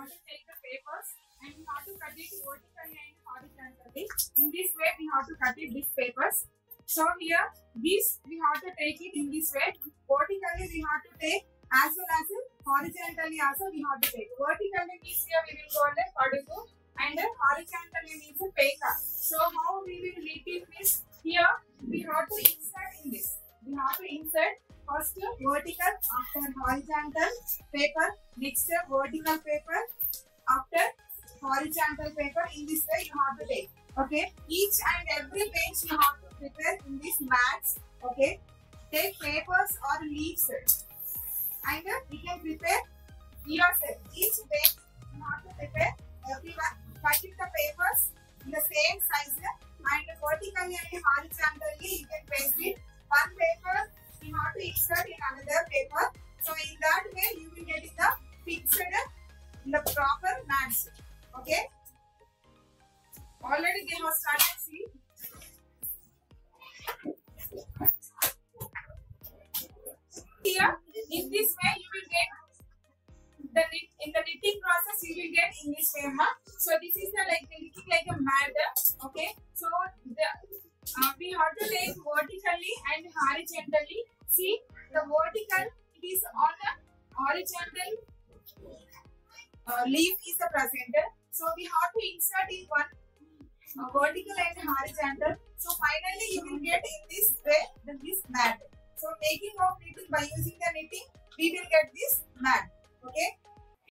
how to take the papers and we have to cut it vertically and horizontally. In this way, we have to cut it these papers. So here, this we have to take it in this way. Vertically, we have to take as well as horizontally also we have to take. Vertically means here we will go like padugu and horizontally means a peka. So how we will read it means here we have to insert in this. We have to insert first vertical after horizontal paper next vertical paper after horizontal paper in this way you have to take okay? Each and every page you have to prepare in this mats okay? Take papers or leaves. And you can prepare yourself. Each page in another paper. So in that way you will get the fixed in the proper mats okay? Already they have started see? Here in this way you will get the in the knitting process you will get in this way ma. so this is the like looking like a mat okay? So the uh, we have to take vertically and horizontally. See the vertical it is on the horizontal uh, leaf is the presenter so we have to insert in one uh, vertical and horizontal. So finally you will get in this way the, this mat. So making of knitting by using the knitting we will get this mat